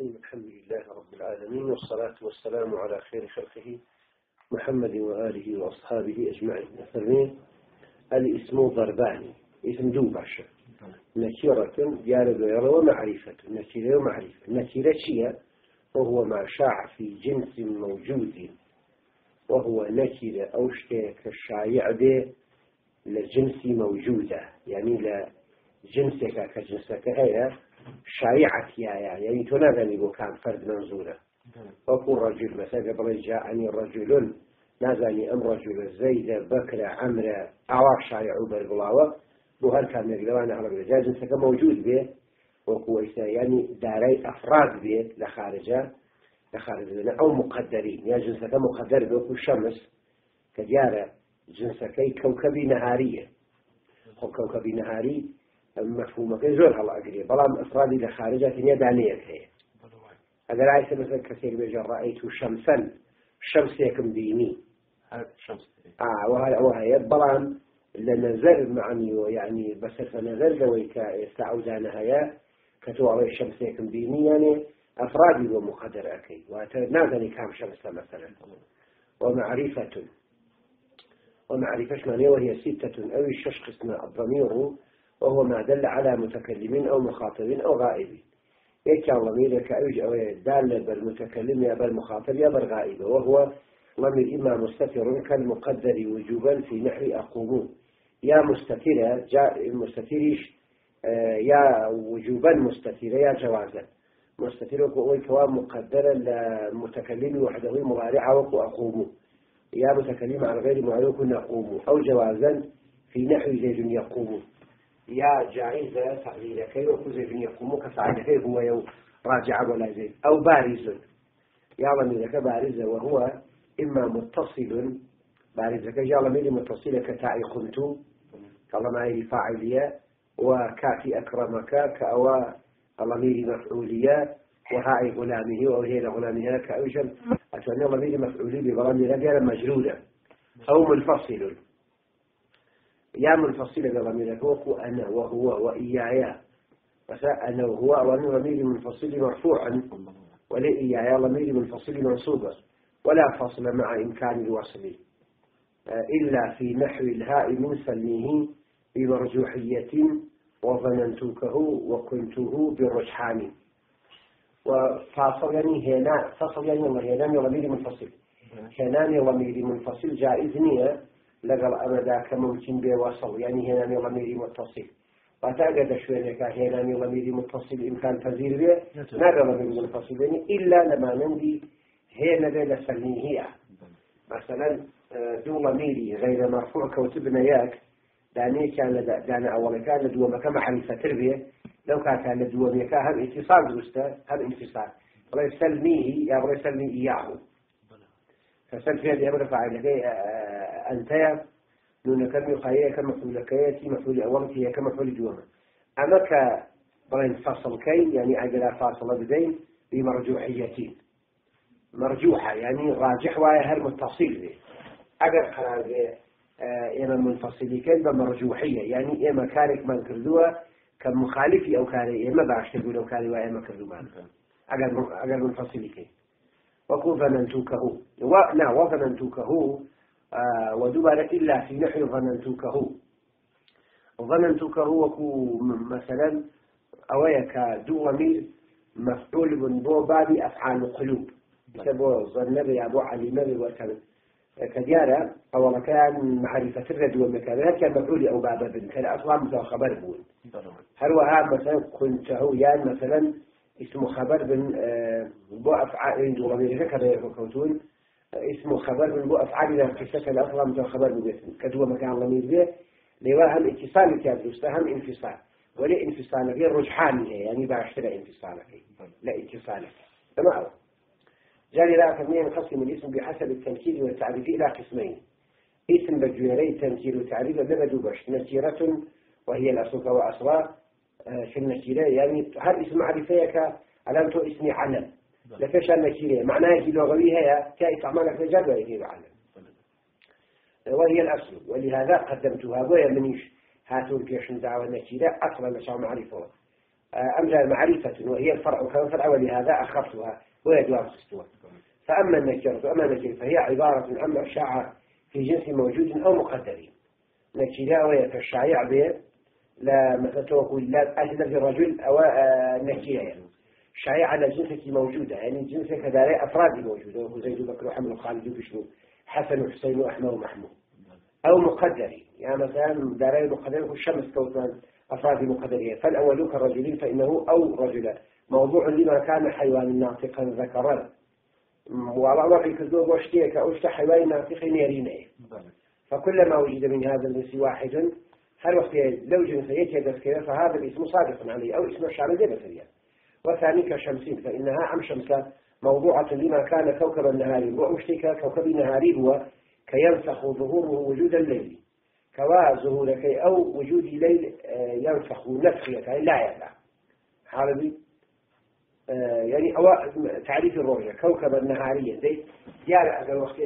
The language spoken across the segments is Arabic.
الرحيم الحمد لله رب العالمين والصلاة والسلام على خير خلقه محمد وآله وأصحابه أجمعين. فرمين الاسم ضربان اسم دو باشا نكيرة ديار غير ومعرفة. نكيرة ومعرفة. نكيرة شيء وهو ما شاع في جنس موجود. وهو نكرة أو شيء كالشايع به لجنس موجودة. يعني لجنسك كجنسك هي شایعتیایە یعنی تۆ نازانی بۆ کام فەرد منزورە وەکو ڕجل بەسەرگە بڵێ جاعنی ڕجلون نازانی ئەم ڕجلە زەیدە بەکرە ئەمرە ئاوا شایع و بەرگڵاوە بۆ هەر کامێک لەوانە هەڵێ جاجنسەکە مەوجود بێ وەکو وەیستا ینی دارای ئەفراد بێت لە خارجە لە خارجە ئەو مقدری. یا جنسەکە مقدر بێکو شەمس کە دیارە جنسەکەی کەوکەبی نەهاریە. خۆ کەوکەبی نەهاری مفهومەکەی زۆر هەڵاگرێ بەڵام ئەفرادی لە خارجە تنیا دانەیەک هەیە ئەگەر ئایسە بەسەر کەسێک بێژە ڕائیت و شەمسەن شەمسێکم بینی ئەوە هەیە بەڵام لە نەزەر معنیوە یعنی بەسەر نەزەر لەوەی کە ئێستا ئەوزانە هەیە کە تۆ ئەڵێ شەمسێکم بینی یانێ أفرادي ومقدر أكي. وتنازني كام شمس مثلا. ومعرفة. ومعرفة معنى وهي ستة. أو الشش قسم الضمير. وهو ما دل على متكلم أو مخاطب أو غائب يكي ضمير كأوج أو دال بالمتكلم يا بالمخاطب يا بالغائب وهو ضمير إما مستتر كالمقدر وجوبا في نحو أقوم. يا مستتر جاء مستترش آه، يا وجوبا مستتر يا جوازا. مستتر وكو مقدرا للمتكلم وحده مضارعة وكو أقوم. يا متكلم على غير معلوك نقوم. أو جوازا في نحو زيد يقوم. يا جائزة تقليلكي وكزيف يقوم كسعادكي هو يو راجع ولا زيد أو بارز. يا ضميرك بارزة وهو إما متصل. بارزك يا ضمير متصل كتاء قمت كالله معي فاعلية؟ وكافي أكرمك كأوا ضمير مفعولية. وهاي غلامه وهي لغلامها كأوجل أتوني ضمير مفعولي بغلام رجال مجرودة أو منفصل. يا منفصلة بضمير وكو أنا وهو وإياي. بس أنا وهو وأنا ضمير منفصل مرفوعا ولا إياي ضمير منفصل منصوبا ولا فصل مع إمكان الوصل. إلا في نحو الهاء من سلمه بمرجوحية. وظننتكه وكنته بالرجحان. وفاصل يعني هنا فصل يعني هنا ضمير منفصل هنا ضمير منفصل جائز نية. لەگەڵ ئەمەدا کە ممکن بێ وەسڵ. ینی هێنانی وەمیری متصل. وتاگەدە شوێنێکە هێنانی وەمیری متصل ئیمکان پەزیر بێ ناگە وەمیری متصل بێنی ئللا لەمانەندی هێنە بێ لە سەرنیهەیە مثلا دوو وەمیری غیرە مەرفوع کەوت بنە یەک دانەیەکیان لە دانە ئەوڵەکان لە دووەمەکە مەحریفەتر بێ لەو کاتان لە دووەمەکە هەم ئیتصال دروستە هەم ئیتصال بڵێ سەلمیهی یا بڵێ سەلمی ئیاهو فسل فيها بأمر فاعل أنت نون كم يقايا كمفعول كياتي مفعول أولتي كمفعول دوما أما ك بين فصل كين يعني أجل فاصل بدين بمرجوحيتين مرجوحة يعني راجح وهي هل متصل به أجر قرار به إما منفصل كين بمرجوحية. يعني إما كارك من كردوه كمخالفي أو كاري إما باش تقول أو كاري وإما كردوه أجر أجر منفصل كين. وكو ظننتكه لا وظننتكه آه ودبر إلا في نحو ظننتكه ظننتكه وكو مثلا أويك دو ضمير مفعول من بو باب أفعال القلوب. بسبب ظن بي أبو علي نبي وكذا. كديارة أو كان معرفة الرد والمكان كان مفعول أو باب بن. كان أصلا مثل خبر بول هل وها مثلا كنت هو يعني مثلا اسمه خبر من آه، بو أفعال عنده ضمير كذا يفكرون اسمه خبر من بو أفعال إذا قصة الأصل من خبر باسم كدوا مكان ضمير به لوا هم اتصال كابلوس هم انفصال. ولا انفصال غير رجحان يعني بعشرة انفصال لا اتصال تمام. جاري لا فهمين نقسم الاسم بحسب التمثيل والتعريف إلى قسمين. اسم بجويري تمثيل وتعريف بمدو بش نسيرة وهي الأصل وأصلا في النكيرة يعني هل اسم معرفيك علامته اسم علم. لفش النكيرة معناها في لغوي هي كاستعمالك في جد ويجيب علم وهي الأصل. ولهذا قدمتها. وهي منيش هاتوا الكيشن دعوة النكيرة أصلا لشاء معرفة. أم لا معرفة. وهي الفرع. كما فرع ولهذا أخفتها. ويجواب استوى فأما النكرة وأما النكرة فهي عبارة عما شاع في جنس موجود أو مقدر. نكرة وهي كالشايع به لا مثلا توكل لا في الرجل أو آه، نكرة يعني. شايع على جنسك موجودة. يعني جنسك كذلك أفراد موجودة. وهو زيد بكر وحمد وخالد وبشر حسن وحسين وأحمد ومحمود أو مقدر يعني مثلا داري مقدر الشمس كوثان أفراد مقدرية فالأول كالرجلين فإنه أو رجلا موضوع لما كان حيوان ناطقا ذكرا. وعلى وضع كذوب واشتيك. أو اشت حيوان ناطق نيرينه. فكلما وجد من هذا الجنس واحد هل وقت لو جنس يتيدس كذا فهذا الاسم صادق عليه. أو اسم الشعر زي بسرية وثاني كشمسين فإنها عم شمسة موضوعة لما كان كوكب النهار وأشتك كوكب النهار هو كينسخ ظهوره وجود الليل. كوا ظهور كي أو وجود الليل آه، ينسخ نفخ يعني لا يلا حالبي آه، يعني أو تعريف الرؤية كوكبا نهاريا زي ديار هذا الوقت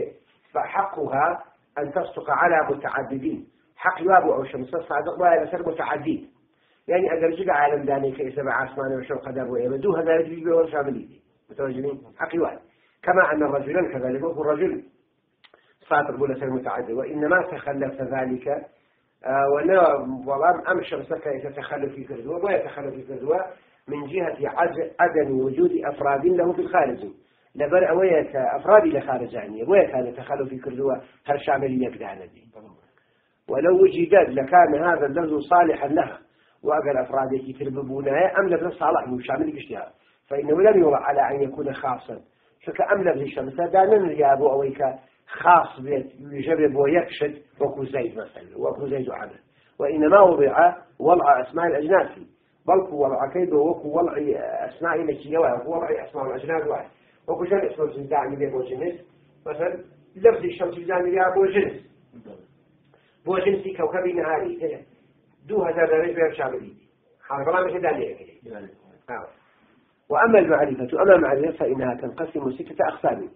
فحقها أن تصدق على متعددين. حق يابو أو شمس صادق ولا سر متعدد يعني أجر جد عالم داني كي سبع عثمان وشو قدر ويبدو هذا يجي ورشاملي متوجهين؟ حق يوال كما أن الرجل كذلك هو الرجل. صادق ولا سر متعدد. وإنما تخلف ذلك آه، ولا والله أم شمسك يتخلف في كردوة ويتخلف في كردوة من جهة عدم وجود أفراد له في الخارج. لبر أوية أفراد لخارج عني ويا كان تخلف في كردوة هل شاملية كدانا دي ولو وجد لكان هذا اللفظ صالحا لها. وأقل أفرادك ترببونها أم لفظ صالح وشامل اشتهار فإنه لم يرى على أن يكون خاصا. فكأم لفظ الشمس دانا يابو أويك خاص بيت يجرب ويكشد وكو زيد مثلا وكو زيد عمل. وإنما وضع وضع أسماء الأجناس. بل وضع كيد وكو وضع أسماء التي وكو وضع أسماء الأجناس. واحد وكو جمع اسم الجنس بو جنس مثلا لفظ الشمس الجامع بو جنس بو جنسي كوكبي نهاري دو هزار درجة بير شاملي حال بلا مش دالي وأما المعرفة أما المعرفة فإنها تنقسم ستة أقسام.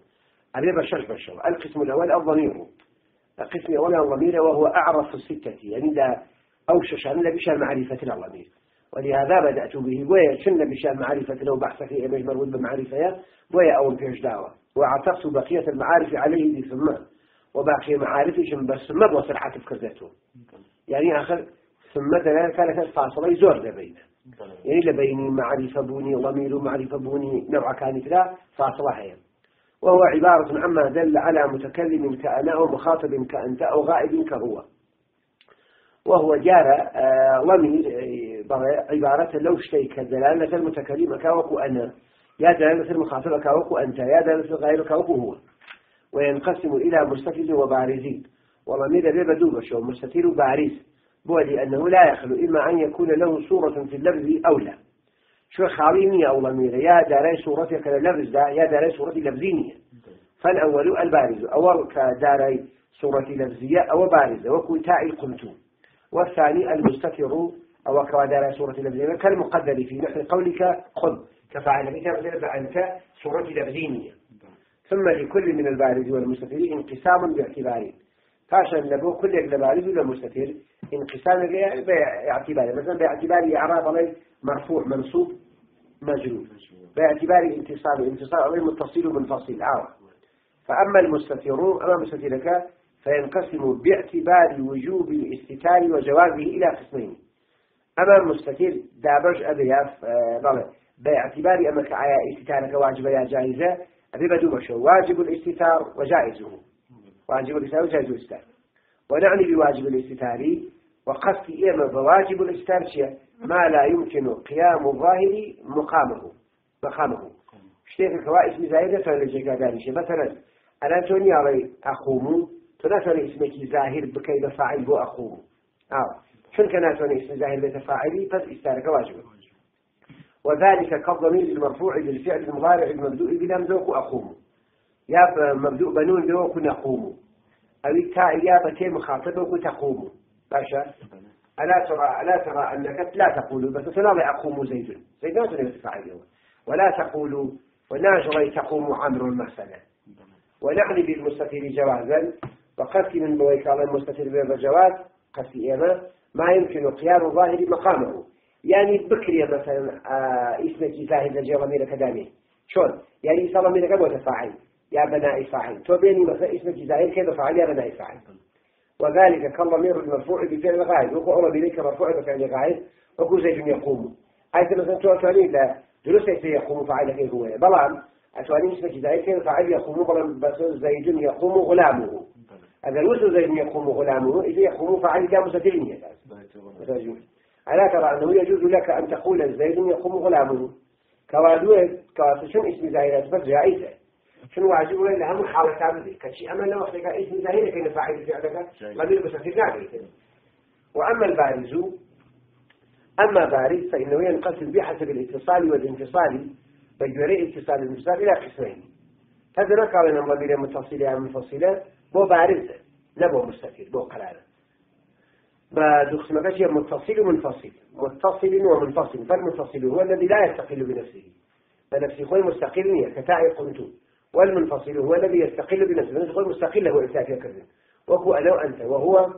الربا شرش بشر القسم الأول الضمير. القسم الأول الضمير وهو أعرف الستة. يعني لا أوشش عن بشان معرفة الضمير. ولهذا بدأت به. ويا شن بشان معرفة له بحث في إيمج مرود بمعرفة ويا أول فيش دعوة. وأعتقد بقية المعارف عليه ثم وباقي معارف بس ما بوصل حتى فكرته يعني آخر ثم دلالة كانت الفاصلة زور لبينه يعني لبيني معرفة بوني ضمير معرفة بوني نوع كانت لا فاصلة هي. وهو عبارة عما دل على متكلم كأنا أو مخاطب كأنت أو غائب كهو. وهو جار ضمير آه، عبارة لو اشتيك دلالة المتكلم كوكو أنا يا دلالة المخاطب كوكو أنت يا دلالة الغائب كوكو هو. وينقسم إلى مستفيد وبارزين. وضمير ريب دوبش مستفيد وبارز. بو لأنه لا يخلو إما أن يكون له صورة في اللفظ أو لا. شو خاليني أو ضمير يا داري صورتك اللفظ دا يا داري صورة لفظينية فالأول البارز أول كداري صورة لفظية أو بارزة وكو تاء قلت والثاني المستتر أو كداري صورة لفظية كالمقدر في نحو قولك خذ كفعل بك أنت صورة لفظينية ثم لكل من البارز والمستتر انقسام باعتبارين. فاشا لبو كل لبارز ولا مستتر انقسام باعتباره مثلا باعتبار إعراب عليه مرفوع منصوب مجرور. باعتبار انتصاب انتصاب عليه متصل ومنفصل. عارف فأما المستترون أما مستترك فينقسم باعتبار وجوب الاستتار وجوازه إلى قسمين. أما المستتر دابج أبياف آه باعتبار أما استتارك واجب يا جائزة. أبي بدو واجب الاستتار وجائزه. واجب الاستتار وجائز الاستتار ونعني بواجب الإستتار وقصد إيما بواجب الإستتار ما لا يمكن قيام الظاهر مقامه مقامه. شتيك كوائس مزايدة فلجيك داريش مثلا أنا توني علي أخومو تناتوني اسمك ظاهر بكي بفاعل بو أخومو آه شن كناتوني اسم ظاهر بتفاعلي فز استارك واجب. وذلك كالضمير المرفوع بالفعل المضارع المبدوء بلم ذوق أخومو يا مبدوء بنون ذوق نقومو أو التاء يا بكي مخاطبه تقومو باشا. ألا ترى ألا ترى أنك لا تقول بس سنضع أقوم زيد. زيد لا تفعل ولا تقول وناجري تقوم عمرو مثلا. ونعني بالمستثير جوازا. وقفت من بويك على المستثير بالجواز قفت إيما ما يمكن قيام الظاهر مقامه. يعني بكري مثلا آه اسمك زاهد لجي ضمير كدامي شون يعني إسا ضمير كدامي وتفاعل يا بناء فاعل تو بيني مثلا اسمك زاهد كيف فاعل يا بناء فاعل وذلك كالضمير المرفوع بفعل غائب وكو أمر بذلك مرفوع بفعل غائب وكو زيد يقوم. أي مثلا تو أتواني لا دروس يقوم فاعل كيف هو؟ بلان أتواني اسمك زاهد كيف فاعل يقوم. بلان بس زيد يقوم غلامه. هذا الوسط زيد يقوم غلامه إذا يقوم فاعل جاء مستدرين ألا ترى أنه يجوز لك أن تقول زيد يقوم غلامه؟ كوادوه كواسشن اسم زاهدات بس جائزة. شنو واجب ولا لها محاولة كاملة كشيء. أما لو أخذك اسم زاهدة كي نفاعل فعلك غير بس في وأما البارز أما بارز فإنه ينقسم بحسب الاتصال والانفصال بجوري اتصال الانفصال إلى قسمين. هذا نقل أن ضمير متصلة منفصلة بو بارز نبو مستقل بو قرار. بدخل مكاشي متصل ومنفصل متصل ومنفصل فالمتصل هو الذي لا يستقل بنفسه. فنفسه هو المستقل كتاعي قمت والمنفصل هو الذي يستقل بنفسه فنفسه هو المستقل هو إرساك يكذب وهو أنا وأنت وهو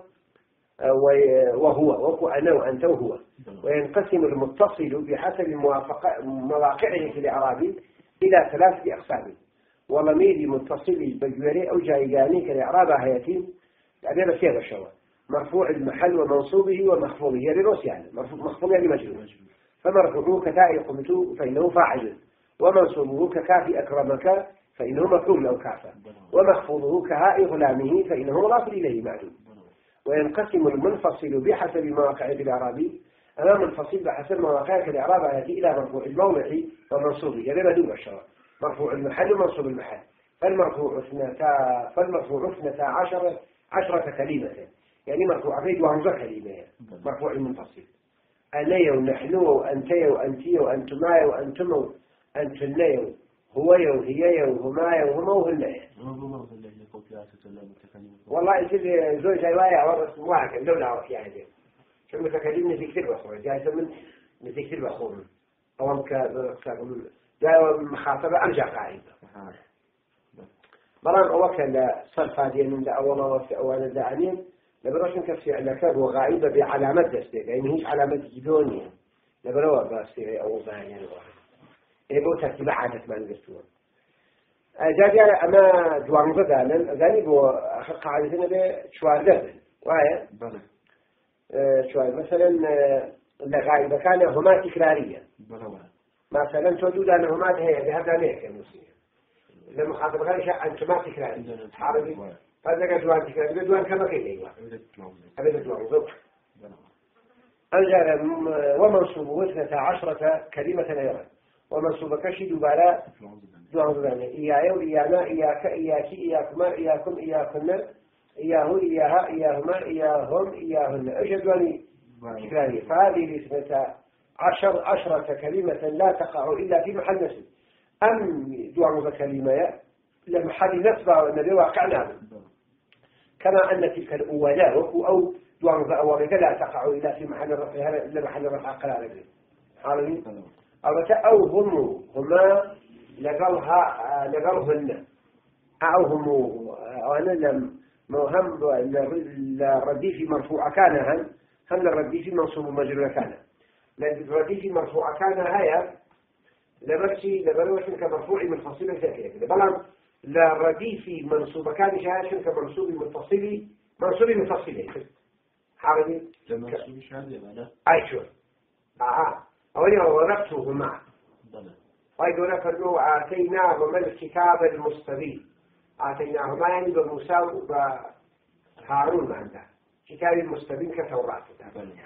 وهو وهو أنا وأنت وهو. وينقسم المتصل بحسب مواقعه في الإعراب إلى ثلاثة أقسام. وضمير متصل بجوري أو جايجاني كالإعراب هيتين يعني بس هذا الشواء مرفوع المحل ومنصوبه ومخفوضه يعني روس يعني. مخفوض يعني مجرور. فمرفوعه كتاء قمت فإنه فاعل. ومنصوبه ككافي أكرمك فإنه مفعول أو كافة ومخفوضه كهاء غلامه فإنه مضاف إليه معلوم. وينقسم المنفصل بحسب مواقع الإعرابي أمام الفصيل بحسب مواقع الإعراب يأتي إلى مرفوع الموضع ومنصوبه يعني بدون الشرع. مرفوع المحل ومنصوب المحل. فالمرفوع اثنتا فالمرفوع اثنتا عشرة عشرة كلمة. يعني مرفوع بيد وهمزة كلمة. مرفوع المنفصل. أنا ونحن وأنتي وأنتي وأنتما وأنتم أنتني هو وهي وهما وهما وهن والله يصير زوج رواية ورس واحد دولة وحي يعني. شو متكلم في كثير بخور. جاي من في كثير بخور. أو ك جاي مخاطبة أرجع قاعدة بلان أوكل صرف هذه من أول وفي أول داعنين لبروشن كفعلك هو غائبة بعلامة دستك يعني هيش علامة جدونية. لبروا بس أو ظاهر واحد ترتيب عادة ما نقصتون جاء أما جوان بدانا ذاني بو آخر قاعدتنا بشوار دبن وهي بلى شوار مثلا لغائبة كان هما تكرارية بلى مثلا توجد أنهما هي بهذا ليك يا مسلم لما خاطب غير شيء أنتما تكرارية عربي فإذا جوان تكرارية جوان كما كيف أيوة أبدا جوان ضبط أنجل ومنصوبه اثنتا عشرة كلمة أيضا ومنصوب كشي دبارة دوام زبانة إياه وإيانا إياك إياك إياكما إياكم إياكن إياه إياها إياهما إياهم إياهن. إيش دواني تكرارية فهذه الاثنتا عشر عشرة كلمة لا تقع إلا في محل نسب. أم دوام كلمة لمحل نسبة النبي واقعنا كما أن تلك الأولى أو دوام أولك لا تقع إلا في محل رفع إلا محل رفع قرار. حالي أو أو هم هما لقلها لقلهن أو هم أنا لم هم الرديف مرفوع كان هم هم الرديف منصوب مجرور كان. لأن الرديف مرفوع كان هيا. لبرشي لبروش كمرفوع منفصل ذكر بلان لرديف منصوب كان شاشن كمنصوب متصل منصوب متصل حربي لمنصوب شهادة أي شو آه. أولي وضربتهما ويقول فرموا آتيناهما الكتاب المستبين. آتيناهما يعني بموسى وبهارون ما عنده كتاب المستبين كتوراة.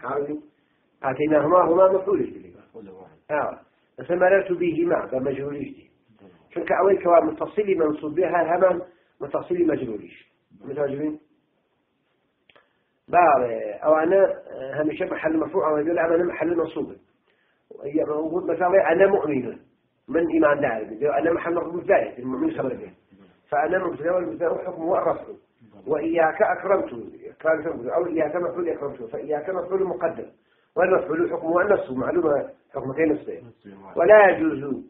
هارون آتيناهما هما مفعول به آه. فمررت بهما بمجهوليش شنك أول كوا متصلي منصوب بها هما متصلي مجهوليش متواجبين بعض أو أنا همشة محل مرفوع أو يقول أنا محل منصوب. مثلا أنا مؤمن. من إيمان دار أنا محمد مبتدئ المؤمن خبر به فأنا مبتدئ والمبتدئ حكمه الرفع وإياك أكرمت. أو إياك مفعول أكرمت. فإياك مفعول مقدم والمفعول حكمه النص معلومة حكمتين نصفين ولا يجوز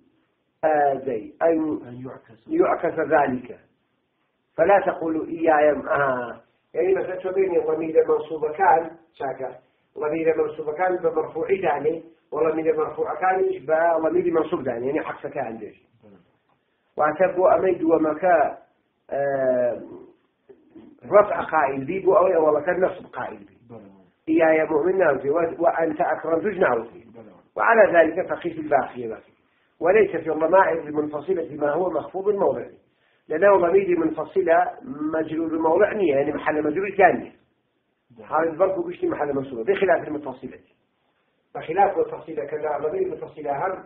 آذي أن يعكس. ذلك. فلا تقولوا إياي آه. يعني مثلا تبيني ضمير منصوب كان شاكا. ضمير منصوب كان بمرفوع داني وضمير مرفوع كان بضمير منصوب داني يعني حق كان ليش واعتبوا أميد ومكا آه رفع قائل بي بو أو ولا كان نصب قائل بي. إيا يا مؤمن ناوتي وأنت أكرمت ناوتي وعلى ذلك فقيس الباقي وليس في الضمائر المنفصلة ما هو مخفوض موضعي لأنه ضمير منفصلة مجرور موضعني يعني محل مجرور ثاني هذا البرق بيشتي محل منصوبة. بخلاف المتصلة بخلاف المتصلة كذا ضمير المتصلة هم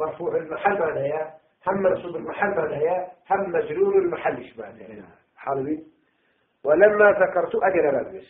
مرفوع المحل معناها هم منصوب المحل معناها هم مجرور المحل إيش معناها حالبي ولما ذكرت أجل باب